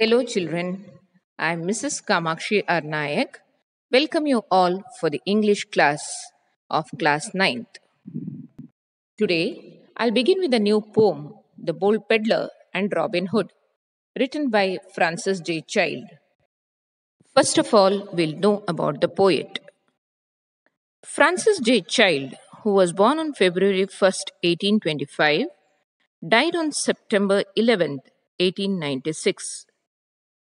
Hello, children. I'm Mrs. Kamakshi R Nayak. Welcome you all for the English class of class 9th. Today, I'll begin with a new poem, The Bold Peddler and Robin Hood, written by Francis J. Child. First of all, we'll know about the poet. Francis J. Child, who was born on February 1st, 1825, died on September 11th, 1896,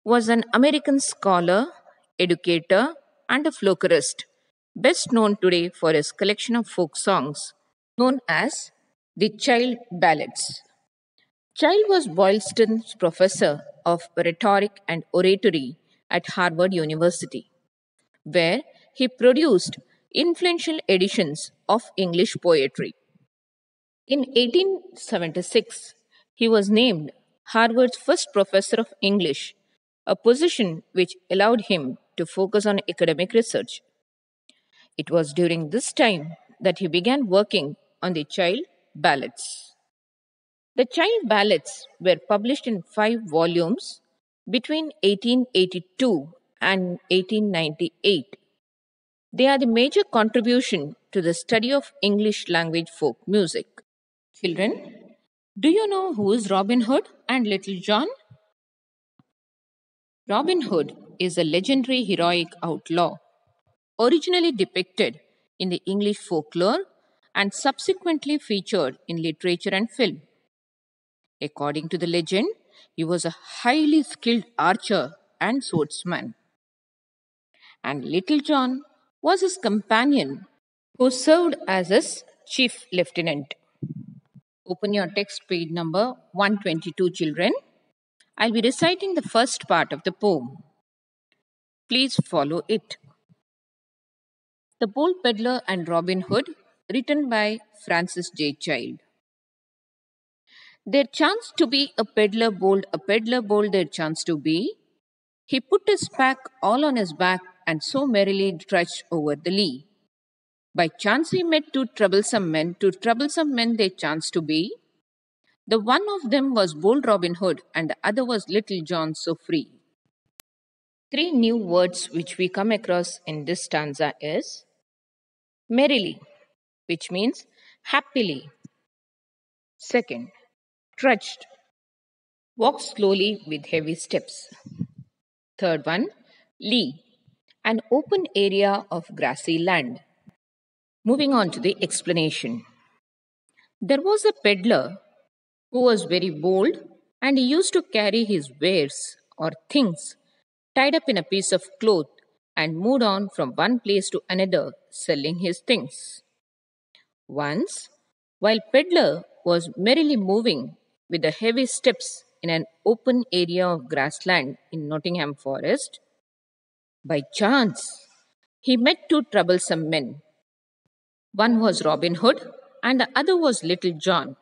was an American scholar, educator, and a folklorist, best known today for his collection of folk songs known as the Child Ballads. Child was Boylston's professor of rhetoric and oratory at Harvard University, where he produced influential editions of English poetry. In 1876, he was named Harvard's first professor of English, a position which allowed him to focus on academic research. It was during this time that he began working on the child ballads. The child ballads were published in five volumes between 1882 and 1898. They are the major contribution to the study of English language folk music. Children, do you know who is Robin Hood and Little John? Robin Hood is a legendary heroic outlaw, originally depicted in the English folklore and subsequently featured in literature and film. According to the legend, he was a highly skilled archer and swordsman. And Little John was his companion who served as his chief lieutenant. Open your text page number 122, children. I'll be reciting the first part of the poem. Please follow it. The Bold Peddler and Robin Hood, written by Francis J. Child. There chanced to be a peddler bold, a peddler bold there chanced to be. He put his pack all on his back and so merrily trudged over the lea. By chance he met two troublesome men, two troublesome men they chanced to be. The one of them was bold Robin Hood, and the other was Little John so free. Three new words which we come across in this stanza is merrily, which means happily. Second, trudged, walk slowly with heavy steps. Third one, lea, an open area of grassy land. Moving on to the explanation. There was a peddler who was very bold and he used to carry his wares or things tied up in a piece of cloth and moved on from one place to another selling his things. Once, while peddler was merrily moving with the heavy steps in an open area of grassland in Nottingham Forest, by chance he met two troublesome men. One was Robin Hood and the other was Little John,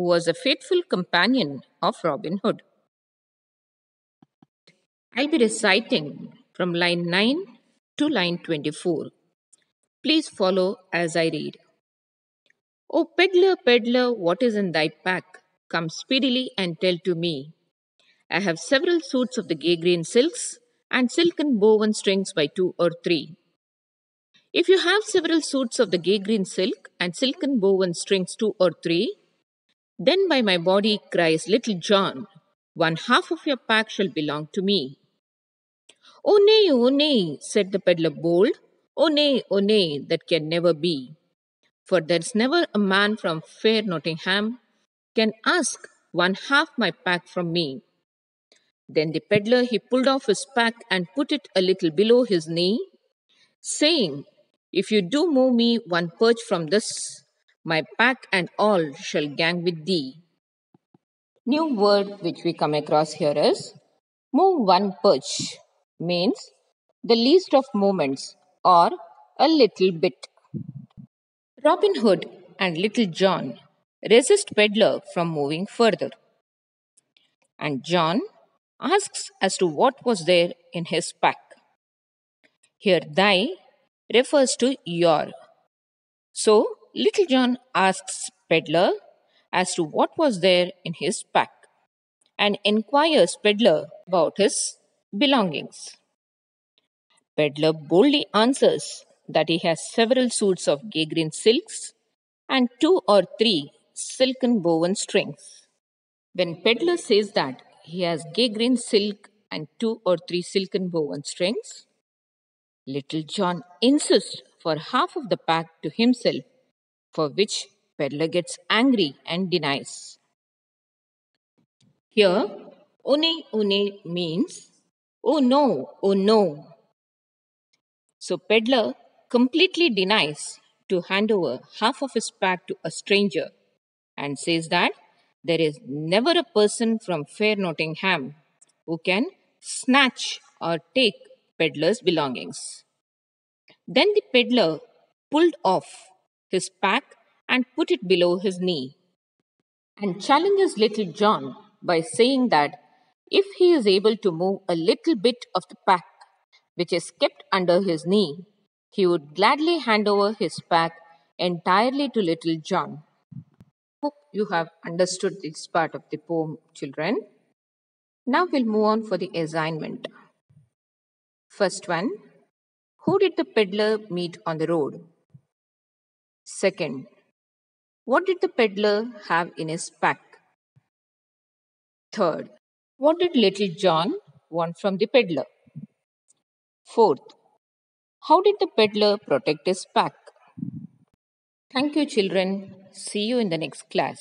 who was a faithful companion of Robin Hood. I'll be reciting from line 9 to line 24. Please follow as I read. O peddler, peddler, what is in thy pack? Come speedily and tell to me. I have several suits of the gay green silks and silken bowen strings by two or three. If you have several suits of the gay green silk and silken bowen strings two or three, then by my body cries Little John, one half of your pack shall belong to me. Oh nay, oh nay, said the peddler bold. Oh nay, oh nay, that can never be. For there's never a man from fair Nottingham can ask one half my pack from me. Then the peddler he pulled off his pack and put it a little below his knee, saying, If you do move me one perch from this, my pack and all shall gang with thee. New word which we come across here is move one perch means the least of moments or a little bit. Robin Hood and Little John resist Peddler from moving further. And John asks as to what was there in his pack. Here, thy refers to your. So, Little John asks Peddler as to what was there in his pack. and inquires Peddler about his belongings. Peddler boldly answers that he has several suits of gay green silks and two or three silken bowen strings. When Peddler says that he has gay green silk and two or three silken bowen strings, Little John insists for half of the pack to himself, for which Peddler gets angry and denies. Here, une une means, oh no, oh no. So Peddler completely denies to hand over half of his pack to a stranger and says that there is never a person from fair Nottingham who can snatch or take Peddler's belongings. Then the peddler pulled off his pack and put it below his knee and challenges little John by saying that if he is able to move a little bit of the pack which is kept under his knee, he would gladly hand over his pack entirely to little John. Hope you have understood this part of the poem, children. Now we'll move on for the assignment. First one Who did the peddler meet on the road? Second, what did the peddler have in his pack? Third, what did little John want from the peddler? Fourth, how did the peddler protect his pack? Thank you, children. See you in the next class.